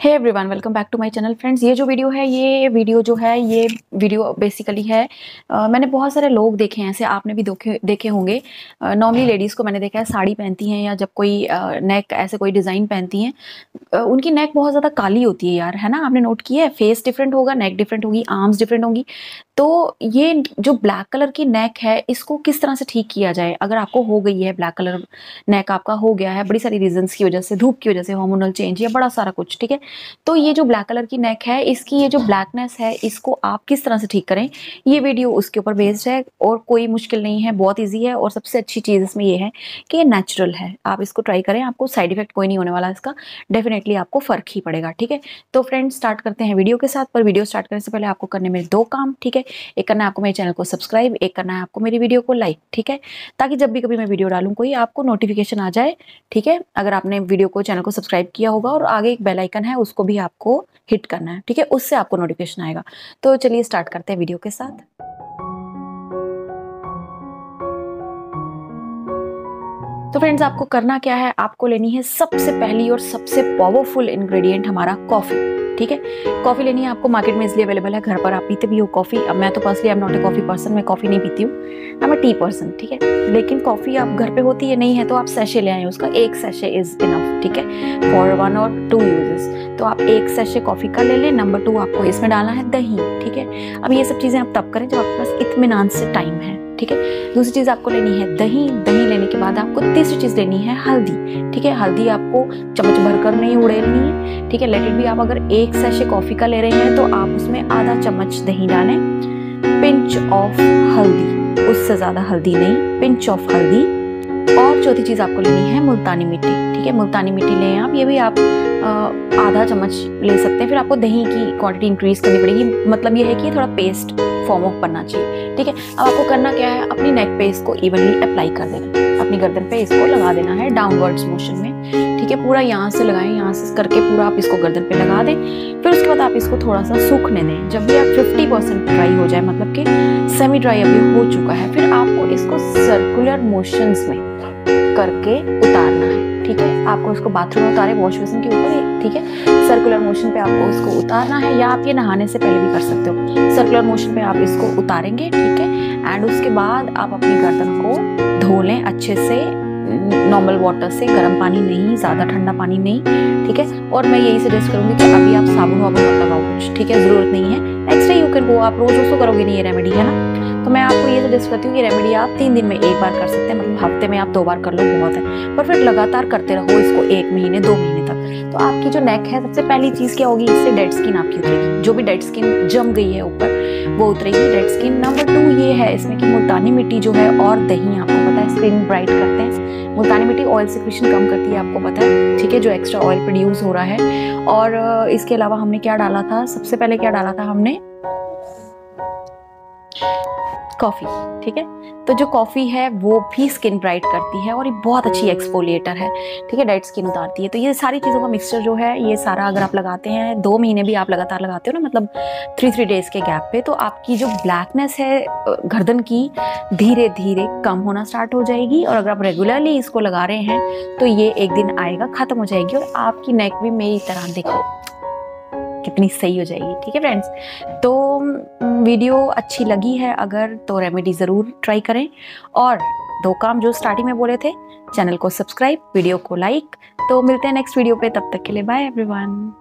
Hey everyone welcome back to my channel friends ये जो video है ये वीडियो जो है ये वीडियो बेसिकली है uh, मैंने बहुत सारे लोग देखे हैं ऐसे आपने भी देखे देखे होंगे। नॉर्मली लेडीज़ को मैंने देखा है साड़ी पहनती हैं या जब कोई नेक uh, ऐसे कोई डिज़ाइन पहनती हैं। उनकी नेक बहुत ज़्यादा काली होती है यार है ना? आपने नोट किया है? फेस डिफरेंट होगा नेक डिफरेंट होगी आर्म्स डिफरेंट होंगी। तो ये जो ब्लैक कलर की नेक है इसको किस तरह से ठीक किया जाए? अगर आपको हो गई है ब्लैक कलर नेक आपका हो गया है बड़ी सारी रीजंस की वजह से धूप की वजह से हार्मोनल चेंज या बड़ा सारा कुछ ठीक है? तो ये जो ब्लैक कलर की नेक है, इसकी ये जो ब्लैकनेस है, इसको आप किस तरह से ठीक करें? ये वीडियो उसके ऊपर बेस्ड है और कोई मुश्किल नहीं है, बहुत ईजी है और सबसे अच्छी चीज़ इसमें ये है कि ये नेचुरल है। आप इसको ट्राई करें, आपको साइड इफ़ेक्ट कोई नहीं होने वाला इसका डेफिनेटली आपको फ़र्क ही पड़ेगा, ठीक है? तो फ्रेंड्स स्टार्ट करते हैं वीडियो के साथ, पर वीडियो स्टार्ट करने से पहले आपको करने में दो काम, ठीक है? एक करना है आपको मेरे चैनल को सब्सक्राइब एक करना है आपको मेरी वीडियो को लाइक ठीक है? ताकि जब भी कभी मैं वीडियो डालूँ, कोई आपको नोटिफिकेशन आ जाए, ठीक है? अगर आपने वीडियो को चैनल को सब्सक्राइब किया होगा और आगे एक बेल आइकन है उसको भी आपको हिट करना है, ठीक है? उससे आपको नोटिफिकेशन आएगा। तो चलिए स्टार्ट करते हैं वीडियो के साथ। तो फ्रेंड्स आपको करना क्या है? आपको लेनी है सबसे पहली और सबसे पावरफुल इंग्रेडिएंट हमारा कॉफ़ी ठीक है? कॉफ़ी लेनी है, आपको मार्केट में इसलिए अवेलेबल है, घर पर आप पीते भी हो कॉफ़ी अब मैं तो personally I am not a coffee person मैं कॉफ़ी नहीं पीती हूँ। आई एम टी पर्सन ठीक है? लेकिन कॉफ़ी आप घर पे होती है, नहीं है तो आप सैशे ले आए उसका। एक सैशे इज़ इनफ ठीक है? फॉर वन और टू यूजेस तो आप एक सैशे कॉफ़ी का ले लें। नंबर टू आपको इसमें डालना है दही, ठीक है? अब ये सब चीज़ें आप तब करें जब आपके पास इतमान से टाइम है, ठीक है? दूसरी चीज़ आपको लेनी है दही। दही लेने के बाद आपको तीसरी चीज़ लेनी है हल्दी, ठीक है? हल्दी आपको चम्मच भरकर नहीं उड़ेलनी है ठीक है? लेट इट भी आप अगर एक सैशे कॉफ़ी का ले रहे हैं तो आप उसमें आधा चम्मच दही डालें। पिंच ऑफ़ हल्दी, उससे ज़्यादा हल्दी नहीं। पिंच ऑफ़ हल्दी और चौथी चीज़ आपको लेनी है, मुल्तानी मिट्टी। ठीक है, मुल्तानी मिट्टी लें आप, ये भी आप आधा चम्मच ले सकते हैं। फिर आपको दही की क्वांटिटी इंक्रीज करनी पड़ेगी। मतलब ये है कि थोड़ा पेस्ट फॉर्म ऑफ़ बनना चाहिए। ठीक है, अब आपको करना क्या है? अपनी नेक पे इसको इवनली अप्लाई कर देना। गर्दन पे इसको लगा देना है डाउनवर्ड्स मोशन में। ठीक है, पूरा यहाँ से लगाएँ, यहाँ से करके पूरा आप इसको गर्दन पे लगा दें। फिर उसके बाद आप इसको थोड़ा सा सूखने दें। जब भी आप 50 परसेंट ड्राई हो जाए मतलब कि सेमी ड्राई अभी हो चुका है, फिर आपको इसको सर्कुलर मोशंस में करके उतारना है। ठीक है, आपको उसको बाथरूम में उतारे वॉश बेसिन के ऊपर ठीक है? सर्कुलर मोशन पे आपको उसको उतारना है, या आप ये नहाने से पहले भी कर सकते हो। सर्कुलर मोशन पे आप इसको उतारेंगे, ठीक है? एंड उसके बाद आप अपनी गर्दन को धो लें अच्छे से नॉर्मल वाटर से, गर्म पानी नहीं, ज़्यादा ठंडा पानी नहीं, ठीक है? और मैं यही सजेस्ट करूँगी कि अभी आप साबुन वाबुन मत लगाओ कुछ, ठीक है? ज़रूरत नहीं है। Next day you can go आप रोज़ रोज़ तो करोगे नहीं ये रेमेडी है ना? तो मैं आपको ये सजेस्ट करती हूँ कि रेमेडी आप तीन दिन में एक बार कर सकते हैं मतलब हफ़्ते में आप दो बार कर लो, बहुत है। पर फिर लगातार करते रहो इसको एक महीने, दो महीने। तो आपकी जो नेक है, सबसे पहली चीज़ क्या होगी, इससे डेड स्किन आपकी उतरेगी। जो भी डेड स्किन जम गई है ऊपर, वो उतरेगी। डेड स्किन नंबर टू ये है इसमें कि मुल्तानी मिट्टी जो है और दही, आपको पता है स्किन ब्राइट करते हैं। मुल्तानी मिट्टी ऑयल सिक्रेशन कम करती है, आपको पता है। ठीक है, जो एक्स्ट्रा ऑयल प्रोड्यूस हो रहा है। और इसके अलावा हमने क्या डाला था? सबसे पहले क्या डाला था हमने? कॉफ़ी, ठीक है? तो जो कॉफ़ी है, वो भी स्किन ब्राइट करती है और ये बहुत अच्छी एक्सपोलिएटर है, ठीक है? डेड स्किन उतारती है। तो ये सारी चीज़ों का मिक्सचर जो है, ये सारा अगर आप लगाते हैं, दो महीने भी आप लगातार लगाते हो ना मतलब थ्री थ्री डेज़ के गैप पे तो आपकी जो ब्लैकनेस है गर्दन की धीरे धीरे कम होना स्टार्ट हो जाएगी और अगर आप रेगुलरली इसको लगा रहे हैं तो ये एक दिन आएगा, ख़त्म हो जाएगी और आपकी नेक भी मेरी तरह देखो। कितनी सही हो जाएगी, ठीक है फ्रेंड्स तो वीडियो अच्छी लगी है, अगर तो रेमेडी ज़रूर ट्राई करें। और दो काम जो स्टार्टिंग में बोले थे चैनल को सब्सक्राइब वीडियो को लाइक तो मिलते हैं नेक्स्ट वीडियो पे, तब तक के लिए बाय एवरीवन